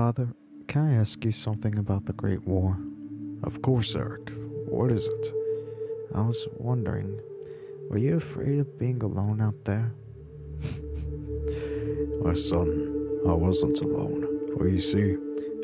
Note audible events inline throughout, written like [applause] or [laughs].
Father, can I ask you something about the Great War? Of course, Eirik. What is it? I was wondering, were you afraid of being alone out there? [laughs] My son, I wasn't alone. For you see,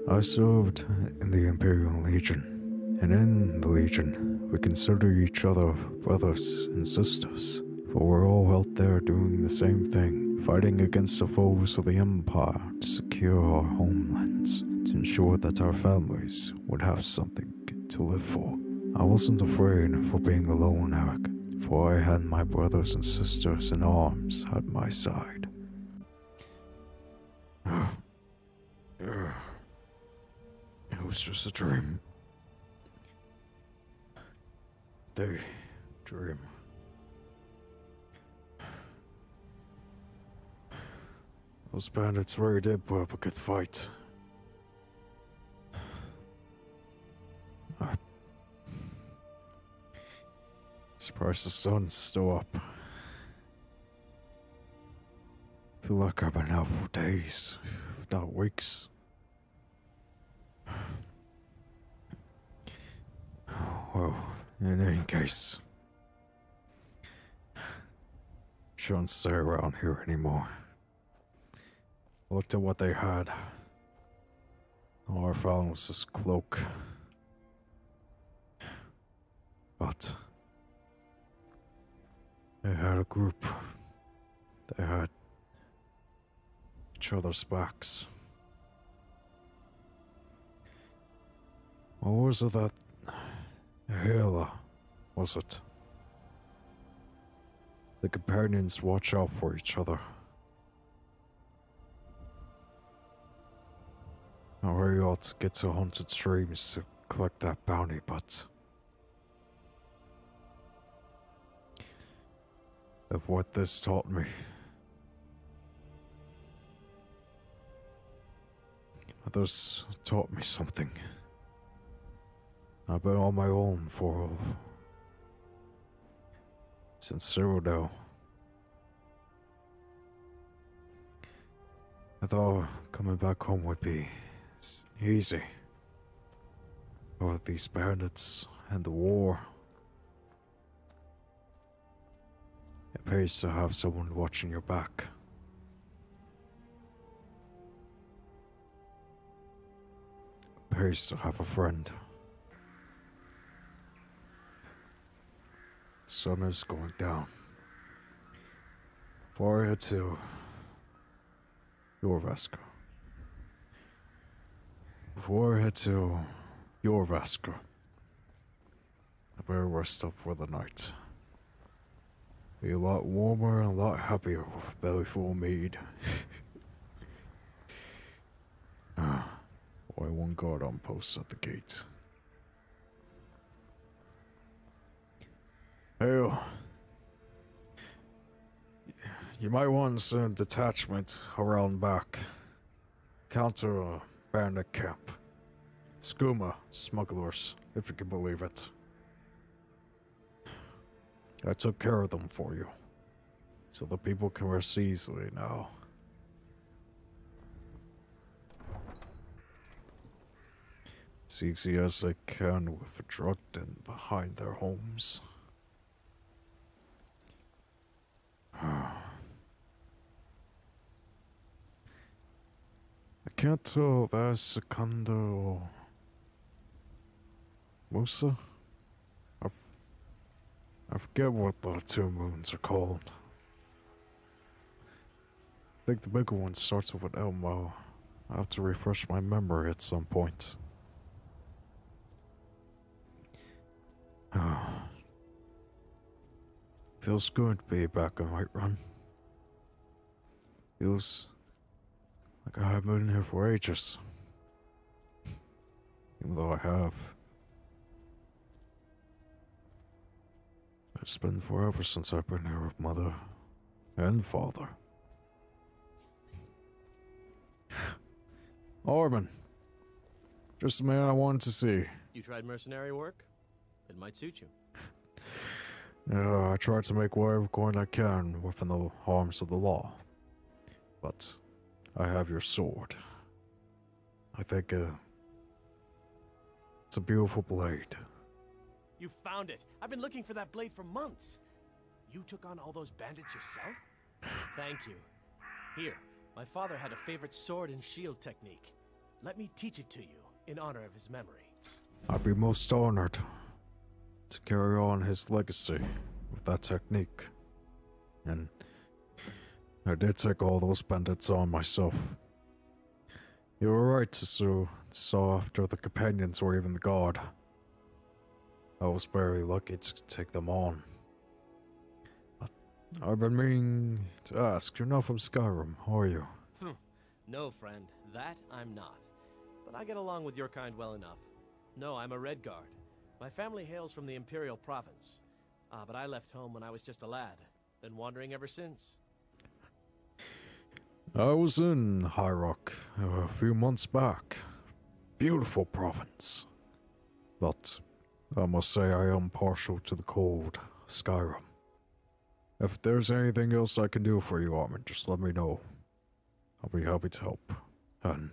I served in the Imperial Legion, and in the Legion, we consider each other brothers and sisters, for we're all out there doing the same thing, fighting against the foes of the Empire to secure our homelands, to ensure that our families would have something to live for. I wasn't afraid for being alone, Eirik, for I had my brothers and sisters in arms at my side. It was just a dream. Day dream. Those bandits really did put up a good fight. I surprised the sun's still up. feel like I've been out for days, if not weeks. Well, in any case, shouldn't stay around here anymore. Looked at what they had. All I found was this cloak. But they had a group. They had each other's backs. What was it that Aela, was it? The companions watch out for each other. I really ought to get to Halted Streams to collect that bounty, but... Of what this taught me. Others taught me something. I've been on my own for since Cyrodiil. I thought coming back home would be easy. But these bandits and the war. It pays to have someone watching your back. It pays to have a friend. Sun is going down. Head to Jorrvaskr. Before To Jorrvaskr, I better rest up for the night. Be a lot warmer and a lot happier with a belly full mead. [laughs] ah, why one guard on post at the gates. Hell, you might want a detachment around back. Counter a bandit camp. Skooma smugglers, if you can believe it. I took care of them for you. So the people can rest easily now. As easy as they can with a drug den behind their homes. [sighs] [sighs] That's Secunda or Masser. I, forget what the two moons are called. I think the bigger one starts with an Elmo. I have to refresh my memory at some point. Ah. Feels good to be back on Whiterun. Feels like I haven't been here for ages. Even though I have. It's been forever since I've been here with mother and father. [sighs] Orban. Just the man I wanted to see. You tried mercenary work? It might suit you. [sighs] Yeah, I tried to make whatever coin I can within the arms of the law. But I have your sword. I think uh, it's a beautiful blade. You found it. I've been looking for that blade for months. You took on all those bandits yourself? Thank you. Here, my father had a favorite sword and shield technique. Let me teach it to you in honor of his memory. I'd be most honored to carry on his legacy with that technique. And I did take all those bandits on myself. You were right sue, saw after the companions or even the guard. I was very lucky to take them on. I've been meaning to ask, you're not from Skyrim, are you? No, friend, that I'm not. But I get along with your kind well enough. No, I'm a Redguard. My family hails from the Imperial Province. Ah, but I left home when I was just a lad. Been wandering ever since. I was in High Rock a few months back. Beautiful province. But I must say I am partial to the cold Skyrim. If there's anything else I can do for you, Amren, just let me know. I'll be happy to help. And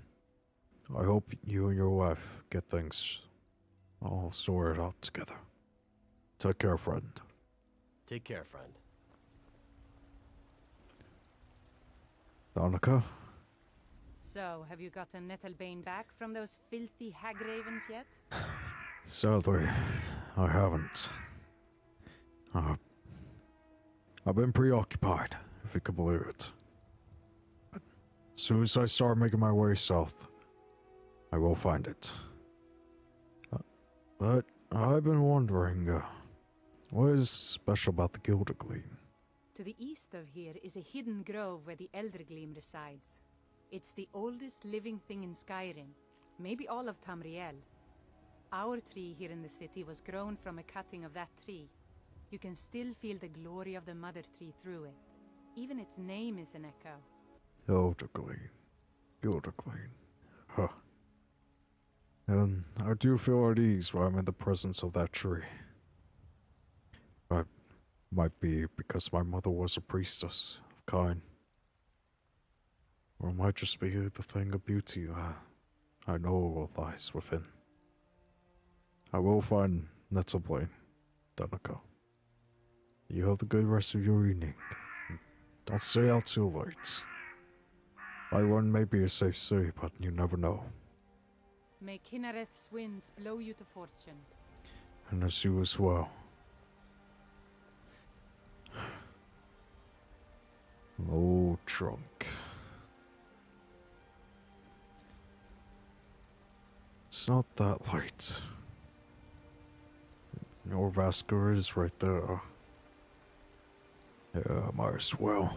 I hope you and your wife get things all sorted out together. Take care, friend. Take care, friend. Danica? So, have you gotten Nettlebane back from those filthy hag ravens yet? [sighs] Sadly, I haven't. Uh, I've been preoccupied, if you can believe it. But as soon as I start making my way south, I will find it. Uh, but I've been wondering, uh, what is special about the Gildergleam? To the east of here is a hidden grove where the Eldergleam resides. It's the oldest living thing in Skyrim, maybe all of Tamriel. Our tree here in the city was grown from a cutting of that tree. You can still feel the glory of the mother tree through it. Even its name is an echo. Gildergleam. Gildergleam. Huh. And I do feel at ease when I'm in the presence of that tree. Might be because my mother was a priestess of Kyne. Or it might just be the thing of beauty that I know lies within. I will find Nettlebane, Danica. You have a good rest of your evening. Don't stay out too late. My one may be a safe city, but you never know. May Kynareth's winds blow you to fortune. And as you as well. Low trunk. It's not that light. Jorrvaskr is right there. Yeah, might as well.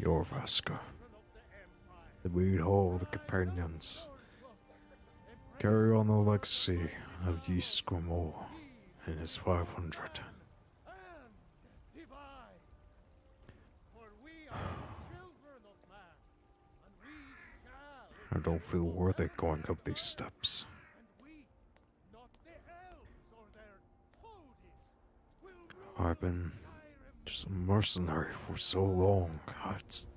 Jorrvaskr. The weed hall, the companions. Carry on the legacy of Ysgramor and his 500. I don't feel worthy going up these steps. I've been just a mercenary for so long. It's,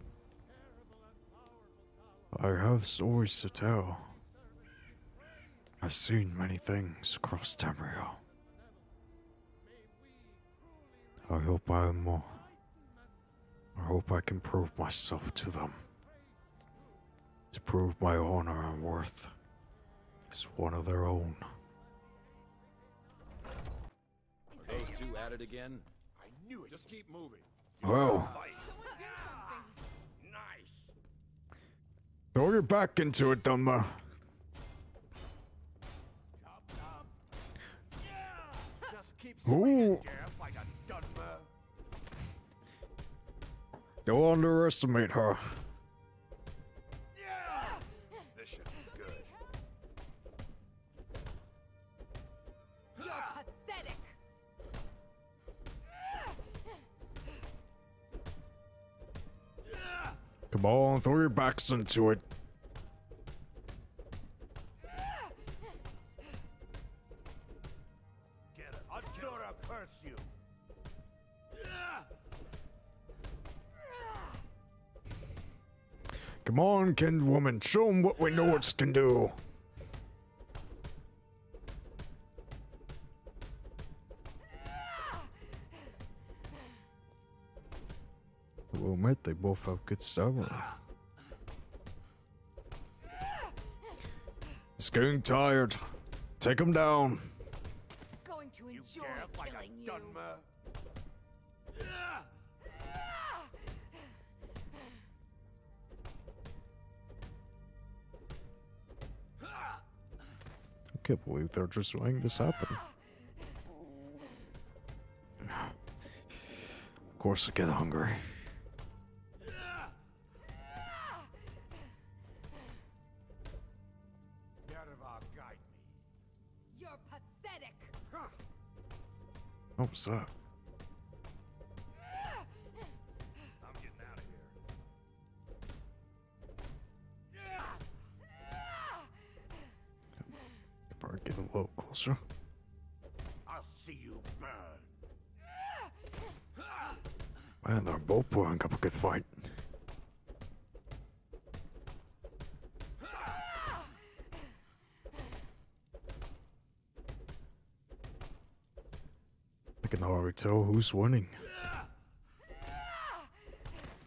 I have stories to tell. I've seen many things across Tamriel. I hope I'm. more. I hope I can prove myself to them. To prove my honor and worth as one of their own. Are those two at it again? I knew it. Just keep moving. Well, Nice. throw your back into it, Dunmer. Ooh. swinging, Jeff, like a Dunmer. Don't underestimate her. Come on, throw your backs into it. Get it. Azura curse you. Come Come on, Kinswoman, show 'em what we know it can do. We'll admit they both have good stamina. It's getting tired. Take him down. Going to enjoy killing you. I can't believe they're just letting this happen. Of course, I get hungry. What was that? I'm getting out of here. Better get a little closer. I'll see you burn. Man, they're both putting up a good fight. I can already tell who's winning.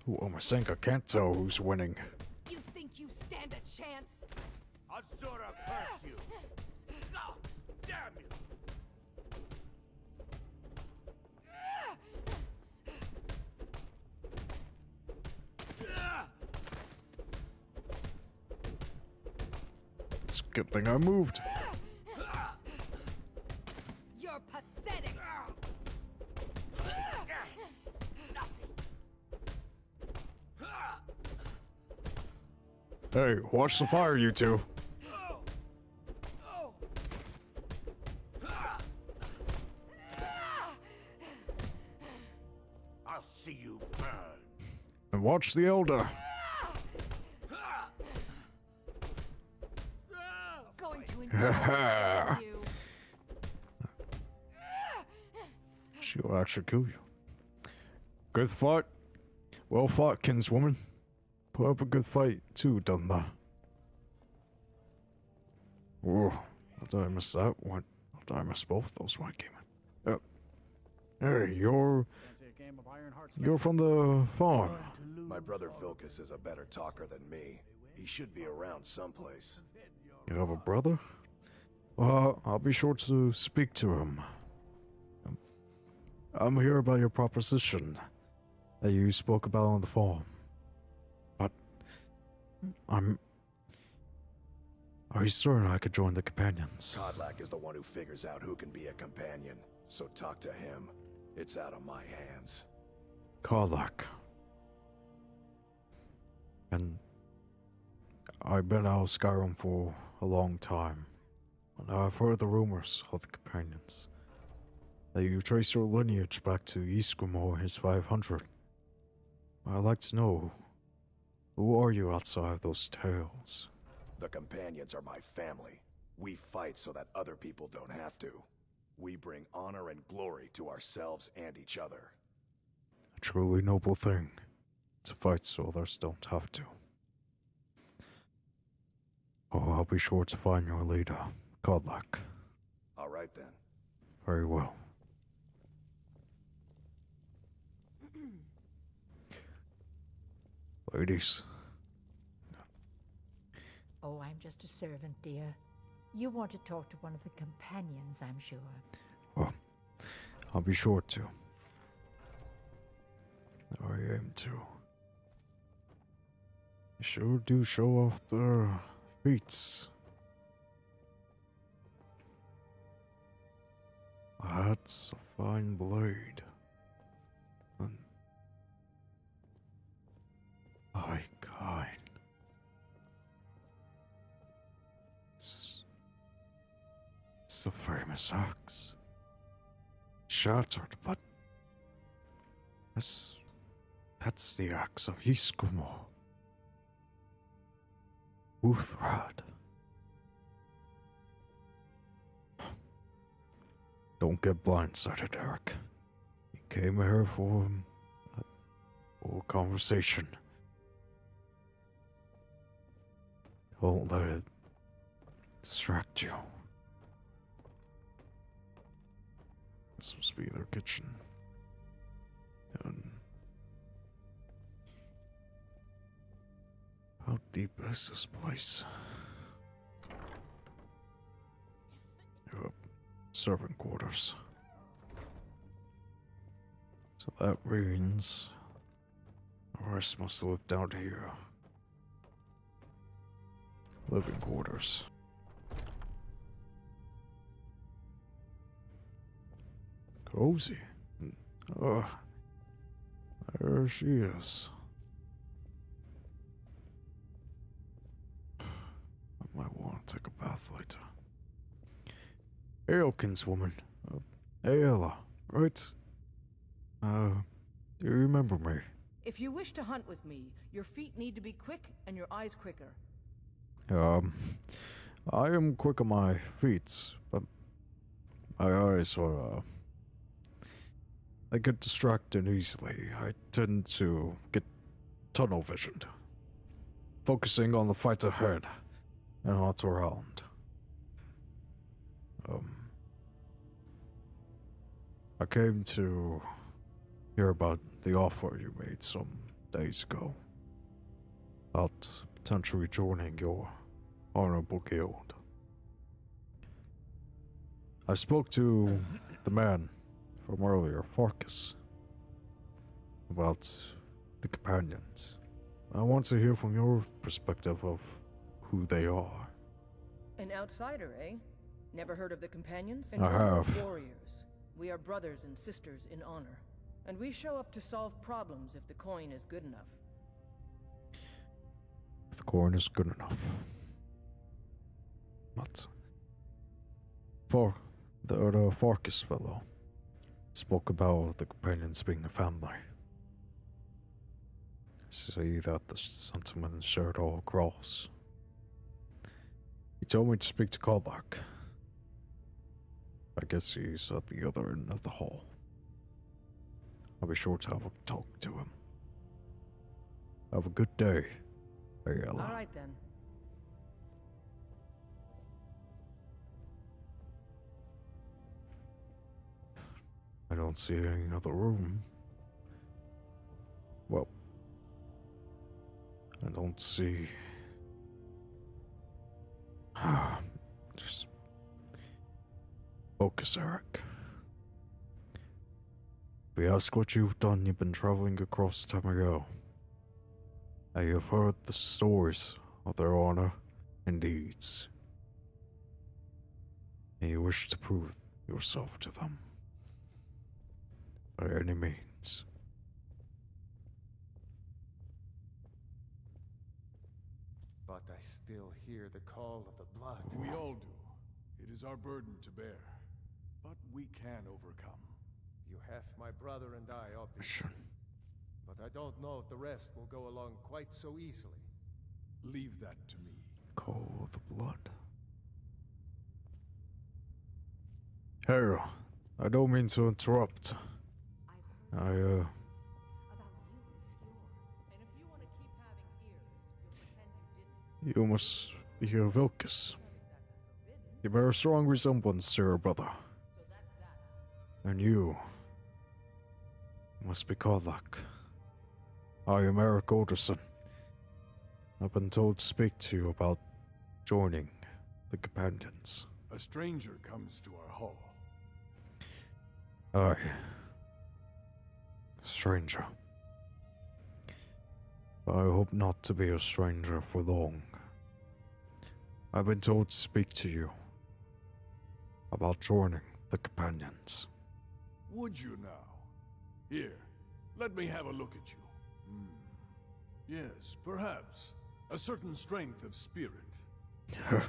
Ooh, oh, my sink, I can't tell who's winning. You think you stand a chance? I'll sort of curse you. Oh, damn you. It's a good thing I moved. Hey, watch the fire, you two. I'll see you burn. And watch the elder. Going to [laughs] enjoy killing you. She'll actually kill you. Good fight. Well fought, kinswoman. Put up a good fight, too, Dunmer. Whoa. How did I miss that one? How did I miss both those when I came in? Oh. Hey, you're. You're from the farm. My brother Vilkas is a better talker than me. He should be around someplace. You have a brother? Well, I'll be sure to speak to him. I'm here about your proposition that you spoke about on the farm. I'm. Are you certain I could join the companions? Kodlak is the one who figures out who can be a companion, so talk to him. It's out of my hands. Kodlak. And I've been out of Skyrim for a long time. And I've heard the rumors of the companions. That you trace your lineage back to Ysgramor his 500. I'd like to know who are you outside of those tales? The companions are my family. We fight so that other people don't have to. We bring honor and glory to ourselves and each other. A truly noble thing to fight so others don't have to. Oh, I'll be sure to find your leader, Kodlak. All right then. Very well. [clears throat] Ladies, Oh, I'm just a servant, dear. You want to talk to one of the companions, I'm sure. well, I'll be sure to. I am too. They sure do show off their feats. That's a fine blade. And I kind. The famous axe. Shattered, but that's that's the axe of Ysgramor. Wuuthrad. Don't get blindsided, Eirik. You came here for a, for a conversation. Don't let it distract you. This must be their kitchen. And how deep is this place? Yep, servant quarters. So that means the rest must live down here. Living quarters. Cozy. Oh, there she is. I might want to take a bath later. Hail, kinswoman. Uh, Aela, right? Uh, do you remember me? If you wish to hunt with me, your feet need to be quick and your eyes quicker. Um, I am quick on my feet, but my eyes are, uh, I get distracted easily. I tend to get tunnel visioned, focusing on the fight ahead and not around. Um, I came to hear about the offer you made some days ago about potentially joining your honorable guild. I spoke to the man from earlier, Farkas, about the companions. I want to hear from your perspective of who they are. An outsider, eh? Never heard of the companions? I have. Warriors. We are brothers and sisters in honor. And we show up to solve problems if the coin is good enough. If the coin is good enough. But for the other Farkas fellow spoke about the companions being a family. See that the sentiment shared all across. He told me to speak to Kodlak. I guess he's at the other end of the hall. I'll be sure to have a talk to him. Have a good day, Aela. All right then. I don't see any other room. Well, I don't see. Ah, just focus, Eirik. We ask what you've done. You've been traveling across Tamriel. I have heard the stories of their honor and deeds. And you wish to prove yourself to them by any means. But I still hear the call of the blood. We all do. It is our burden to bear. But we can overcome. You have my brother and I, obviously. But I don't know if the rest will go along quite so easily. Leave that to me. Call of the blood. Hero, I don't mean to interrupt. I, uh. You want to keep having ears, you'll pretend you didn't. You must be a Vilkas. You bear a strong resemblance to your brother. So that's that. And you must be Kodlak. I am Eirik Alderson. I've been told to speak to you about joining the companions. A stranger comes to our hall. Aye. Stranger. I hope not to be a stranger for long. I've been told to speak to you about joining the companions. Would you now? Here, let me have a look at you. Hmm. Yes, perhaps. A certain strength of spirit. [laughs]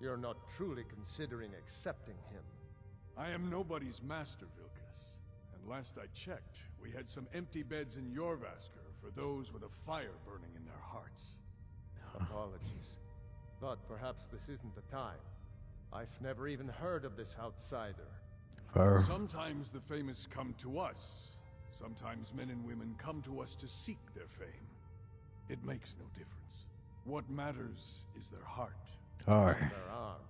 You're not truly considering accepting him. I am nobody's master, Vilkas. And last I checked, we had some empty beds in Jorrvaskr for those with a fire burning in their hearts. [laughs] Apologies. But perhaps this isn't the time. I've never even heard of this outsider. Fair. Sometimes the famous come to us. Sometimes men and women come to us to seek their fame. It makes no difference. What matters is their heart. Aye. Their arm.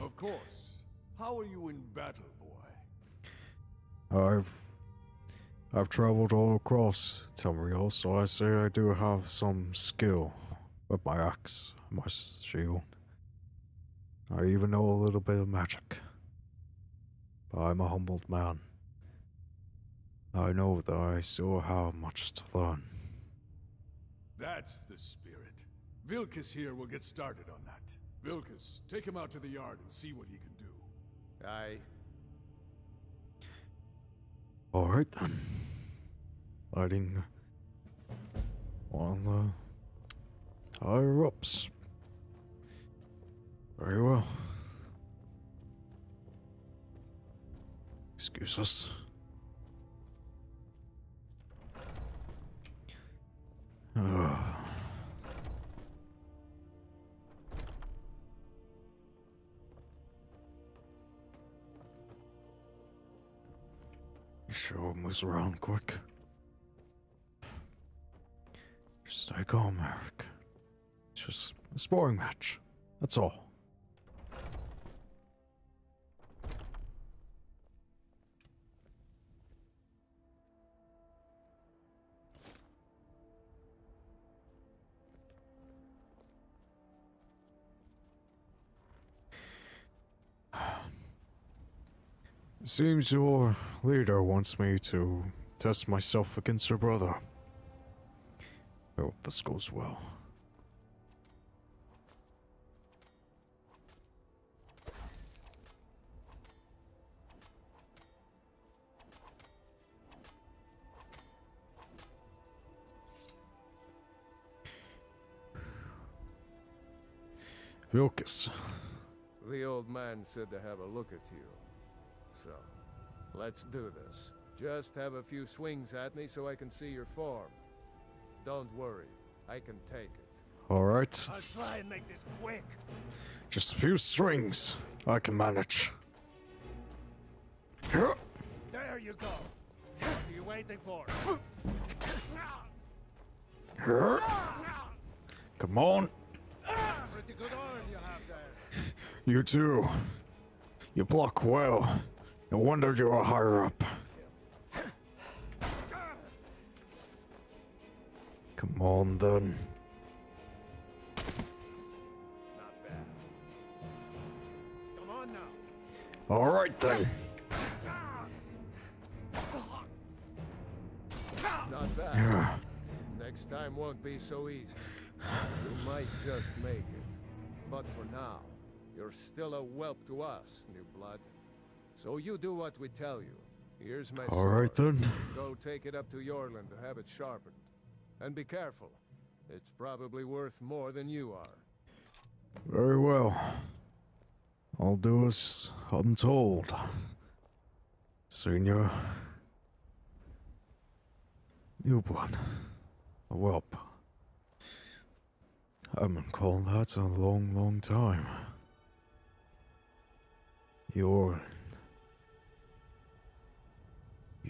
Of course. How are you in battle, boy? I've I've traveled all across Tamriel, so I say I do have some skill with my axe, my shield. I even know a little bit of magic. But I'm a humbled man. I know that I still have much to learn. That's the spirit. Vilkas here will get started on that. Vilkas, take him out to the yard and see what he can do. Aye. Alright then. Lighting one of the higher ups. Very well. Excuse us. Ugh. Sure moves around quick. Just stay calm, Eirik. It's just a sparring match. That's all. Seems your leader wants me to test myself against your brother. I hope this goes well. [sighs] Vilkas. The old man said to have a look at you. So, let's do this. Just have a few swings at me so I can see your form. Don't worry, I can take it. Alright. I'll try and make this quick. Just a few swings. I can manage. There you go. What are you waiting for? Come on. Pretty good arm you have there. You too. You block well. No wonder you're higher up. Come on then. Not bad. Come on now. Alright then. Not bad. Yeah. Next time won't be so easy. You might just make it. But for now, you're still a whelp to us, new blood. So you do what we tell you. Here's my Alright sword. then. [laughs] Go take it up to Eorlund to have it sharpened. And be careful. It's probably worth more than you are. Very well. I'll do as I'm told. Senior. New blood. A whelp. I haven't called that in a long, long time. You're.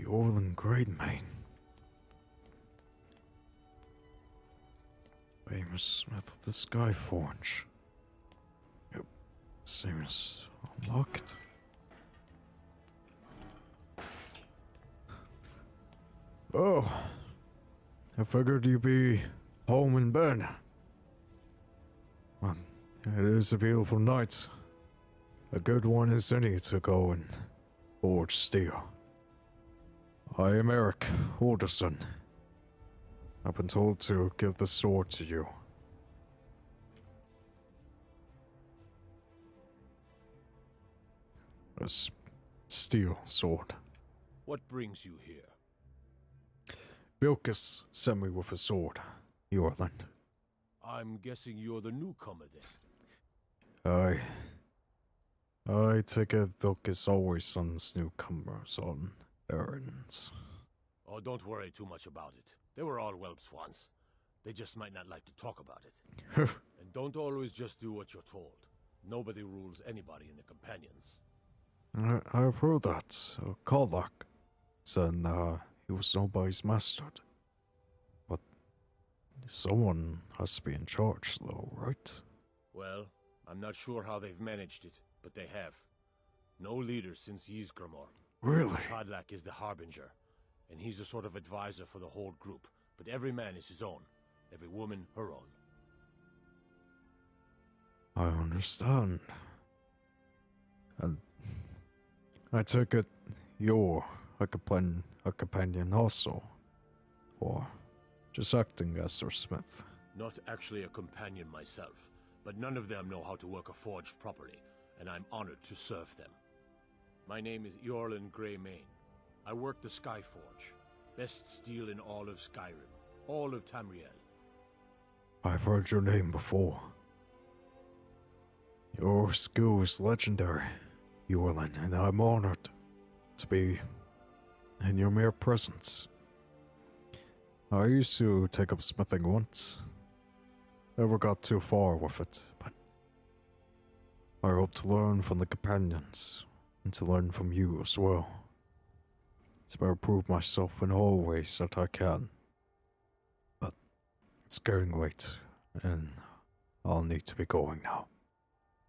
Eorlund Gray-Mane. Famous smith of the Skyforge. Yep. Seems unlocked. Oh. I figured you'd be home in bed. Well, it is a beautiful night. A good one as any to go and forge steel. I am Eirik Alderson. I've been told to give the sword to you. A steel sword. What brings you here? Vilkas sent me with a sword. Eorlund. I'm guessing you're the newcomer then. I. I take it Vilkas always sends newcomers on errands. Oh, don't worry too much about it. They were all whelps once. They just might not like to talk about it. [laughs] and don't always just do what you're told. Nobody rules anybody in the companions. I, I've heard that. Uh, Kodlak said uh, he was nobody's master. But Someone has to be in charge, though, right? Well, I'm not sure how they've managed it, but they have. No leader since Ysgramor. Really? Kodlak is the Harbinger, and he's a sort of advisor for the whole group. But every man is his own, every woman her own. I understand. And [laughs] I take it you're a companion, a companion also, or just acting as their smith. Not actually a companion myself, but none of them know how to work a forge properly, and I'm honored to serve them. My name is Eorlund Gray-Mane. I work the Skyforge. Best steel in all of Skyrim. All of Tamriel. I've heard your name before. Your skill is legendary, Eorlund, and I'm honored to be in your mere presence. I used to take up smithing once. Never got too far with it, but I hope to learn from the companions and to learn from you as well. To better prove myself in all ways that I can. But it's getting late, and I'll need to be going now.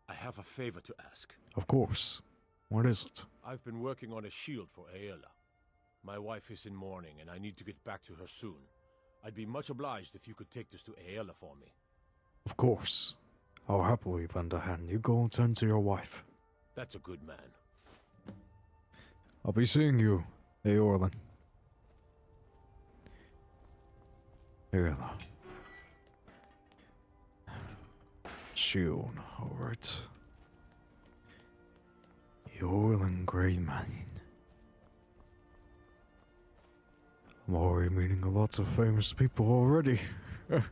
I have a favor to ask. Of course. What is it? I've been working on a shield for Aela. My wife is in mourning, and I need to get back to her soon. I'd be much obliged if you could take this to Aela for me. Of course. I'll happily lend a hand. You go and tend to your wife. That's a good man. I'll be seeing you, Eorlund. Aela. Shield, alright. Eorlund Gray-Mane. I'm already meeting a lot of famous people already. [laughs] you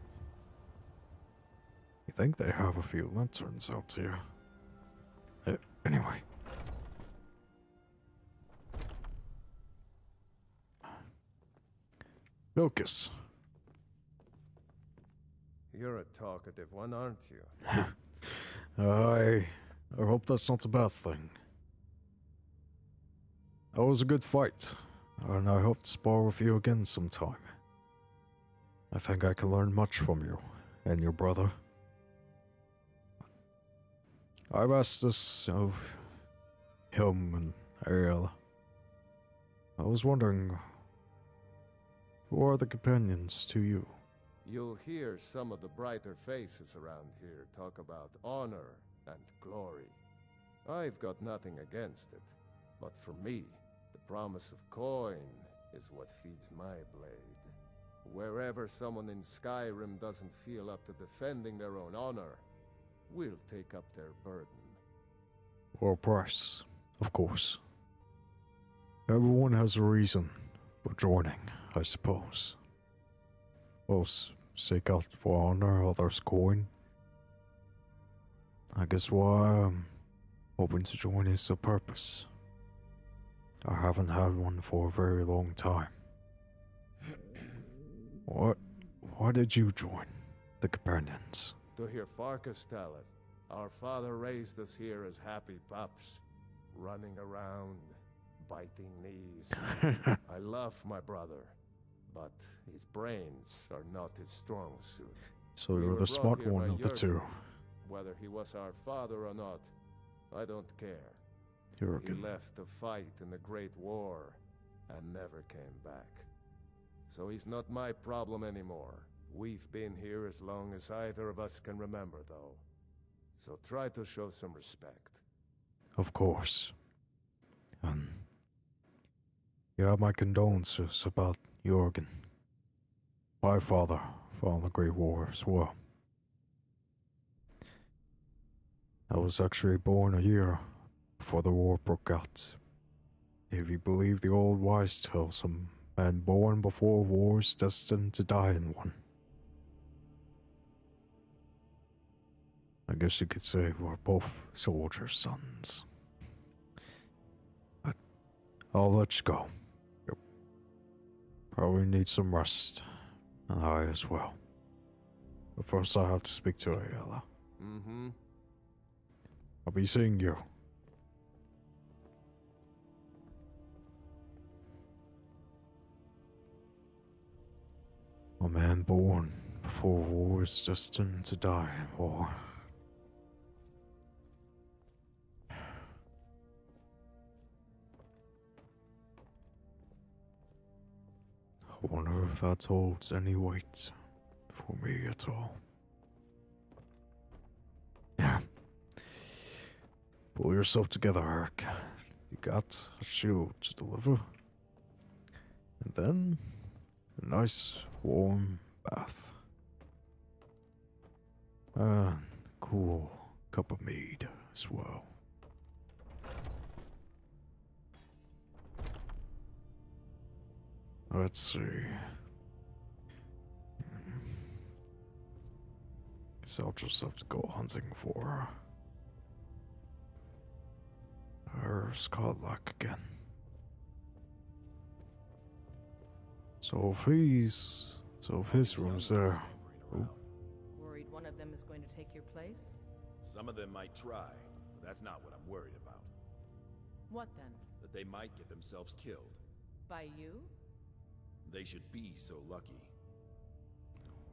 think they have a few lanterns out here? Uh, anyway. Lucas. You're a talkative one, aren't you? [laughs] I. I hope that's not a bad thing. That was a good fight, and I hope to spar with you again sometime. I think I can learn much from you and your brother. I've asked this of him and Ariel. I was wondering, who are the companions to you? You'll hear some of the brighter faces around here talk about honor and glory. I've got nothing against it, but for me, the promise of coin is what feeds my blade. Wherever someone in Skyrim doesn't feel up to defending their own honor, we'll take up their burden. Or price, of course. Everyone has a reason for joining, I suppose. Most seek out for honor, others coin. I guess why I'm hoping to join is a purpose. I haven't had one for a very long time. What? Why did you join the companions? To hear Farkas tell it, our father raised us here as happy pups, running around, biting knees. [laughs] I love my brother, but his brains are not his strong suit. So We you're the smart one of the two. Whether he was our father or not, I don't care. You're He left to fight in the Great War and never came back. So he's not my problem anymore. We've been here as long as either of us can remember, though. So try to show some respect. Of course. And you have my condolences about Jergen. My father fought the Great War as well. I was actually born a year before the war broke out. If you believe the old wise tale, some man born before war is destined to die in one. I guess you could say we're both soldier sons. But I'll let you go. Probably need some rest, and I as well. But first, I have to speak to Aela. Mm-hmm. I'll be seeing you. A man born before war is destined to die in war. Wonder if that holds any weight for me at all. Yeah. Pull yourself together, Eirik. You got a shield to deliver. And then a nice warm bath. And cool cup of mead as well. Let's see. Guess I'll just have to go hunting for her Scotlock again. So if he's so if his room's there. Ooh, Worried one of them is going to take your place? Some of them might try, but that's not what I'm worried about. What then? That they might get themselves killed. By you? They should be so lucky.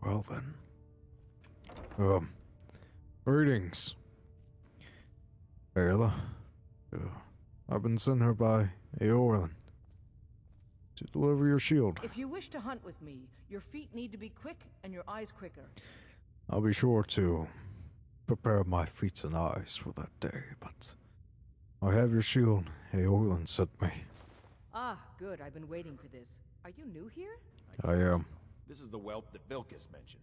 well then. Um greetings. Aela. Uh, I've been sent here by Eorlund to deliver your shield. If you wish to hunt with me, your feet need to be quick and your eyes quicker. I'll be sure to prepare my feet and eyes for that day, but I have your shield Eorlund sent me. Ah, good. I've been waiting for this. Are you new here? I am. This is the whelp that Vilkas mentioned.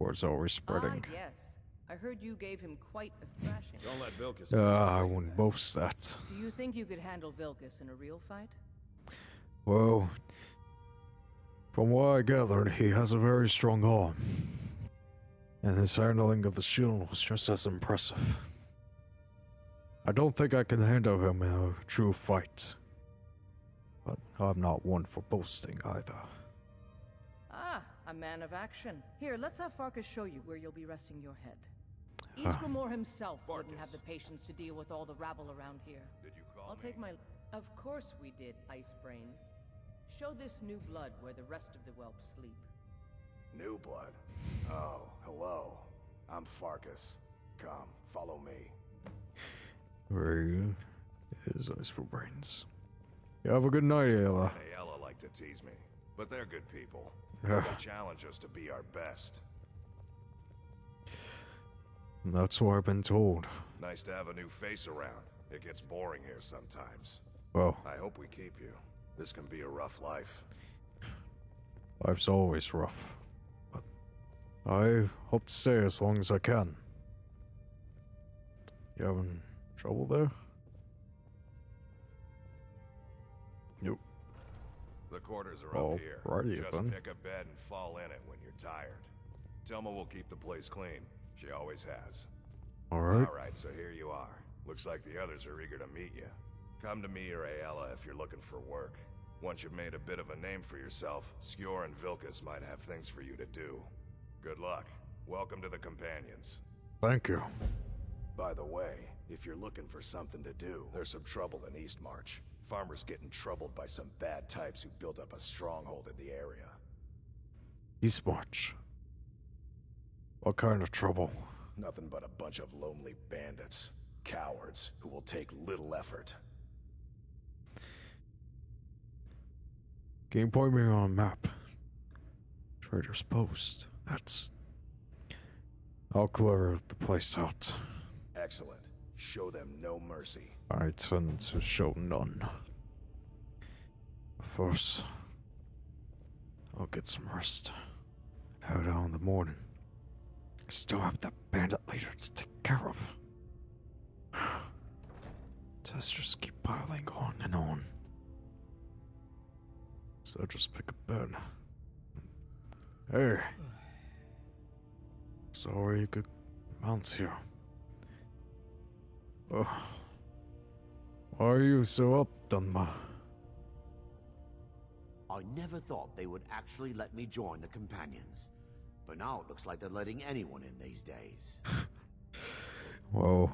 Word's always spreading. Ah, yes. I heard you gave him quite a thrashing. Don't let Vilkas. Ah, I wouldn't boast that. Do you think you could handle Vilkas in a real fight? Well, from what I gathered, he has a very strong arm. And his handling of the shield was just as impressive. I don't think I can handle him in a true fight. But I'm not one for boasting either. Ah, a man of action. Here, let's have Farkas show you where you'll be resting your head. [sighs] Ysgramor himself wouldn't have the patience to deal with all the rabble around here. Did you call I'll me? take my... Of course we did, Icebrain. Show this new blood where the rest of the whelps sleep. New blood. Oh, hello. I'm Farkas. Come, follow me. Where is Ice for Brains? You have a good night, Aela. Aela like to tease me, but they're good people. Yeah. [sighs] They challenge us to be our best. That's what I've been told. Nice to have a new face around. It gets boring here sometimes. Well, I hope we keep you. This can be a rough life. life's always rough. But I hope to stay as long as I can. You having trouble there? Quarters are Oh, up here. righty Just then. pick a bed and fall in it when you're tired. Tilma will keep the place clean. She always has. Alright. Alright, so here you are. Looks like the others are eager to meet you. Come to me or Aela if you're looking for work. Once you've made a bit of a name for yourself, Skjor and Vilkas might have things for you to do. Good luck. Welcome to the Companions. Thank you. By the way, if you're looking for something to do, there's some trouble in Eastmarch. Farmers getting troubled by some bad types who built up a stronghold in the area. Eastmarch. What kind of trouble? Nothing but a bunch of lonely bandits. Cowards who will take little effort. Can you point me on a map? Trader's Post. That's. I'll clear the place out. Excellent. Show them no mercy. I tend to show none. First, I'll get some rest. Head out in the morning. I still have that bandit leader to take care of. [sighs] Tests just keep piling on and on. So just pick a bed. Hey. Sorry you could mount here. Oh. Why are you so up, Dunmer? I never thought they would actually let me join the Companions. But now it looks like they're letting anyone in these days. [laughs] Well,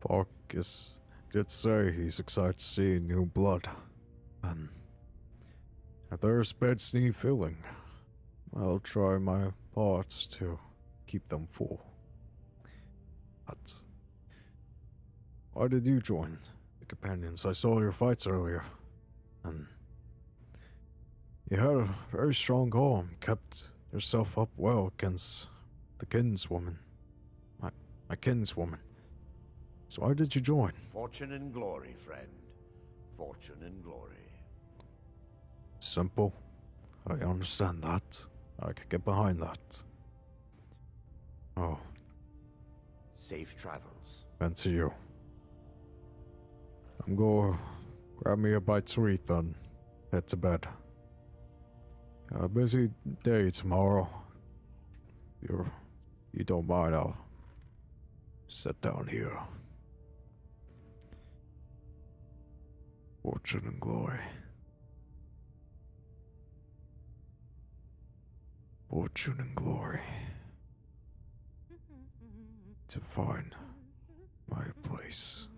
Farkas did say he's excited to see new blood. And there's beds need filling, I'll try my parts to keep them full. But why did you join the companions? I saw your fights earlier, and you had a very strong arm, kept yourself up well against the kinswoman. My, my kinswoman. So why did you join? Fortune and glory, friend. Fortune and glory. Simple. I understand that. I could get behind that. Oh, Safe travels. and to you. I'm going grab me a bite to eat then. Head to bed. Got a busy day tomorrow. You're you don't mind, I'll sit down here. Fortune and glory. Fortune and glory. Mm-hmm. To find my place.